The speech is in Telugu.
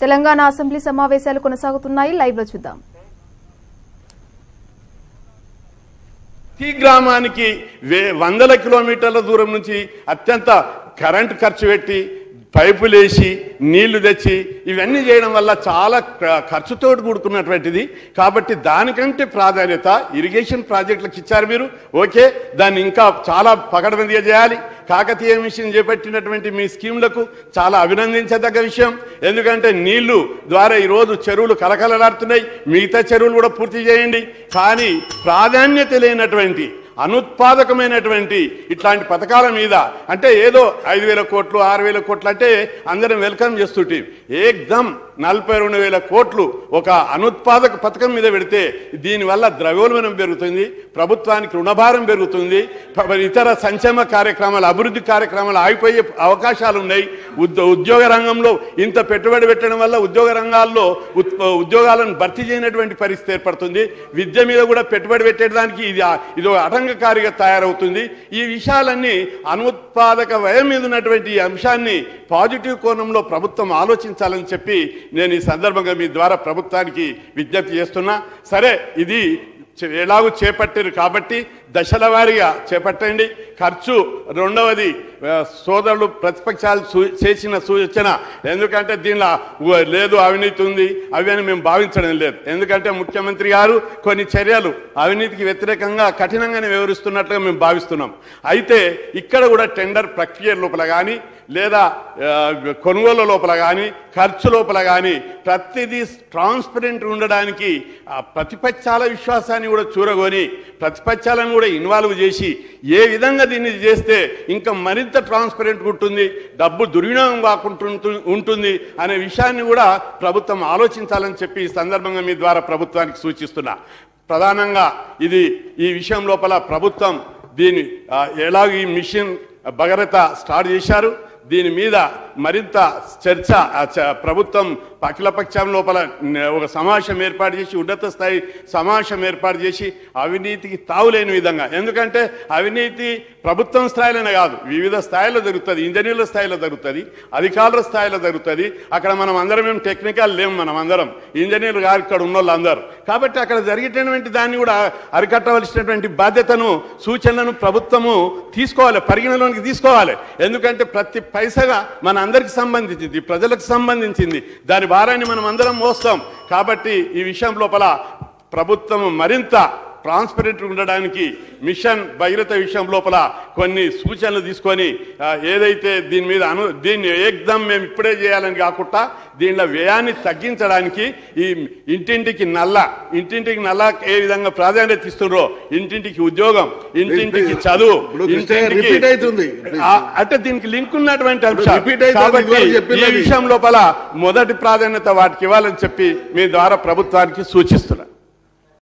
తెలంగాణ అసెంబ్లీ సమావేశాలు కొనసాగుతున్నాయి. లైవ్లో చూద్దాం. ప్రతి గ్రామానికి వే వందల కిలోమీటర్ల దూరం నుంచి అత్యంత కరెంట్ ఖర్చు పెట్టి పైపులేసి నీళ్ళు తెచ్చి ఇవన్నీ చేయడం వల్ల చాలా ఖర్చుతో కూడుకున్నటువంటిది. కాబట్టి దానికంటే ప్రాధాన్యత ఇరిగేషన్ ప్రాజెక్టులకు ఇచ్చారు మీరు. ఓకే దాన్ని ఇంకా చాలా పకడ్బందీగా చేయాలి. కాకతీయ మిషన్ చేపట్టినటువంటి మీ స్కీమ్లకు చాలా అభినందించదగ్గ విషయం. ఎందుకంటే నీళ్ళు ద్వారా ఈరోజు చెరువులు కలకలలాడుతున్నాయి. మిగతా చెరువులు కూడా పూర్తి చేయండి. కానీ ప్రాధాన్యత లేనటువంటి అనుత్పాదకమైనటువంటి ఇట్లాంటి పథకాల మీద అంటే ఏదో ఐదు వేల కోట్లు ఆరు వేల కోట్లు అంటే అందరం వెల్కమ్ చేస్తుంటే ఏకదమ్ నలభై రెండు వేల కోట్లు ఒక అనుత్పాదక పథకం మీద పెడితే దీనివల్ల ద్రవ్యోల్బణం పెరుగుతుంది ప్రభుత్వానికి రుణభారం పెరుగుతుంది ఇతర సంక్షేమ కార్యక్రమాలు అభివృద్ధి కార్యక్రమాలు ఆగిపోయే అవకాశాలు ఉన్నాయి ఉద్యోగ రంగంలో ఇంత పెట్టుబడి పెట్టడం వల్ల ఉద్యోగ రంగాల్లో ఉత్- ఉద్యోగాలను భర్తీ చేయనటువంటి పరిస్థితి ఏర్పడుతుంది. విద్య మీద కూడా పెట్టుబడి పెట్టేదానికి ఇది ఇది ఒక ఆటంకకారిగా తయారవుతుంది. ఈ విషయాలన్నీ అనుత్పాదక వ్యయం మీద ఉన్నటువంటి ఈ అంశాన్ని పాజిటివ్ కోణంలో ప్రభుత్వం ఆలోచించాలని చెప్పి నేను ఈ సందర్భంగా మీ ద్వారా ప్రభుత్వానికి విజ్ఞప్తి చేస్తున్నా. సరే ఇది ఎలాగూ చేపట్టారు కాబట్టి దశల వారీగా చేపట్టండి. ఖర్చు రెండవది సోదరులు ప్రతిపక్షాలు సూ- చేసిన సూచన. ఎందుకంటే దీనిలో లేదు అవినీతి ఉంది. అవి అని మేము భావించడం లేదు. ఎందుకంటే ముఖ్యమంత్రి గారు కొన్ని చర్యలు అవినీతికి వ్యతిరేకంగా కఠినంగానే వివరిస్తున్నట్లుగా మేము భావిస్తున్నాం. అయితే ఇక్కడ కూడా టెండర్ ప్రక్రియ లోపల కానీ లేదా కొనుగోలు లోపల కానీ ఖర్చు లోపల కానీ ప్రతిదీ ట్రాన్స్పరెంట్ ఉండడానికి ప్రతిపక్షాల విశ్వాసాన్ని కూడా చూరగొని ప్రతిపక్షాలను కూడా ఇన్వాల్వ్ చేసి ఏ విధంగా దీన్ని చేస్తే ఇంకా మరింత ట్రాన్స్పరెంట్ ఉంటుంది డబ్బు దుర్వినియోగం కాకుండా ఉంటుంది అనే విషయాన్ని కూడా ప్రభుత్వం ఆలోచించాలని చెప్పి ఈ సందర్భంగా మీ ద్వారా ప్రభుత్వానికి సూచిస్తున్నా. ప్రధానంగా ఇది ఈ విషయం లోపల ప్రభుత్వం దీని ఎలాగ ఈ మిషన్ భగరత స్టార్ట్ చేశారు దీని మీద మరింత చర్చ ప్రభుత్వం అఖిలపక్షం లోపల ఒక సమావేశం ఏర్పాటు చేసి ఉన్నత స్థాయి సమావేశం ఏర్పాటు చేసి అవినీతికి తావులేని విధంగా. ఎందుకంటే అవినీతి ప్రభుత్వం స్థాయిలోనే కాదు. వివిధ స్థాయిలో జరుగుతుంది. ఇంజనీర్ల స్థాయిలో జరుగుతుంది. అధికారుల స్థాయిలో జరుగుతుంది. అక్కడ మనం అందరం ఏం టెక్నికల్ లేము మనం అందరం. ఇంజనీర్లు గారు ఇక్కడ ఉన్న అందరూ కాబట్టి అక్కడ జరిగేటటువంటి దాన్ని కూడా అరికట్టవలసినటువంటి బాధ్యతను సూచనలను ప్రభుత్వము తీసుకోవాలి పరిగణలోనికి తీసుకోవాలి. ఎందుకంటే ప్రతి పైసగా మన అందరికి సంబంధించింది ప్రజలకు సంబంధించింది. దాని భారాన్ని మనం అందరం మోస్తాం. కాబట్టి ఈ విషయం లోపల ప్రభుత్వం మరింత ట్రాన్స్పరెంట్ ఉండడానికి మిషన్ భగీరథ విషయం లోపల కొన్ని సూచనలు తీసుకొని ఏదైతే దీని మీద అను దీన్ని ఏకదం మేము ఇప్పుడే చేయాలని కాకుండా దీనిలో వ్యయాన్ని తగ్గించడానికి ఈ ఇంటింటికి నల్ల ఇంటింటికి నల్ల ఏ విధంగా ప్రాధాన్యత ఇస్తుండ్రో ఇంటింటికి ఉద్యోగం ఇంటింటికి చదువు ఇంటింటికి అంటే దీనికి లింక్ ఉన్నటువంటి అంశాలు. కాబట్టి. ఈ విషయం లోపల మొదటి ప్రాధాన్యత వాటికి ఇవ్వాలని చెప్పి మీ ద్వారా ప్రభుత్వానికి సూచిస్తున్నా.